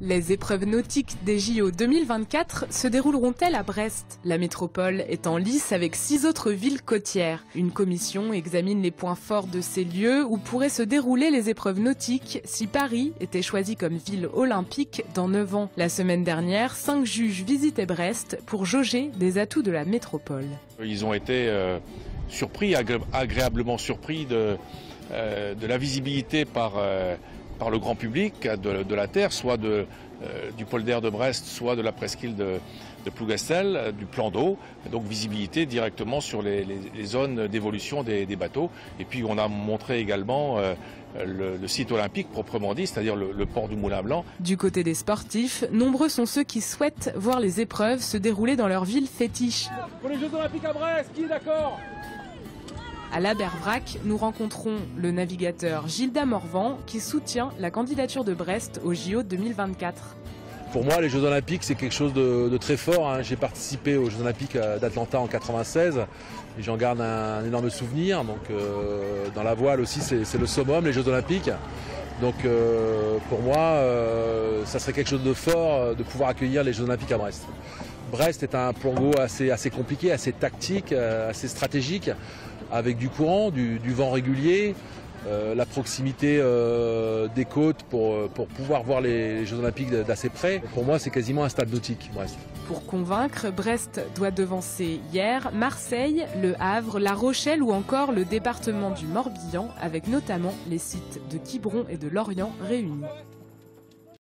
Les épreuves nautiques des JO 2024 se dérouleront-elles à Brest? La métropole est en lice avec six autres villes côtières. Une commission examine les points forts de ces lieux où pourraient se dérouler les épreuves nautiques si Paris était choisi comme ville olympique dans 9 ans. La semaine dernière, cinq juges visitaient Brest pour jauger des atouts de la métropole. Ils ont été euh, surpris, agré agréablement surpris de, euh, de la visibilité par... Euh, par le grand public de, de la Terre, soit de, euh, du polder de Brest, soit de la presqu'île de, de Plougastel, euh, du plan d'eau, donc visibilité directement sur les, les, les zones d'évolution des, des, bateaux. Et puis on a montré également euh, le, le, site olympique proprement dit, c'est-à-dire le, le, port du Moulin Blanc. Du côté des sportifs, nombreux sont ceux qui souhaitent voir les épreuves se dérouler dans leur ville fétiche. Pour les Jeux olympiques à Brest, qui est d'accord? À la Bervrac, nous rencontrons le navigateur Gilda Morvan qui soutient la candidature de Brest au JO 2024. Pour moi, les Jeux Olympiques, c'est quelque chose de, très fort. Hein. J'ai participé aux Jeux Olympiques euh, d'Atlanta en 96 et j'en garde un, un, énorme souvenir. Donc, euh, dans la voile aussi, c'est le summum, les Jeux Olympiques. Donc, euh, pour moi, euh, ça serait quelque chose de fort euh, de pouvoir accueillir les Jeux Olympiques à Brest. Brest est un plan d'eau assez, assez compliqué, assez tactique, assez stratégique avec du courant, du vent régulier, euh, la proximité euh, des côtes pour, pour pouvoir voir les, Jeux Olympiques d'assez près. Pour moi, c'est quasiment un stade nautique. Pour convaincre, Brest doit devancer hier Marseille, Le Havre, La Rochelle ou encore le département du Morbihan, avec notamment les sites de Quiberon et de Lorient réunis.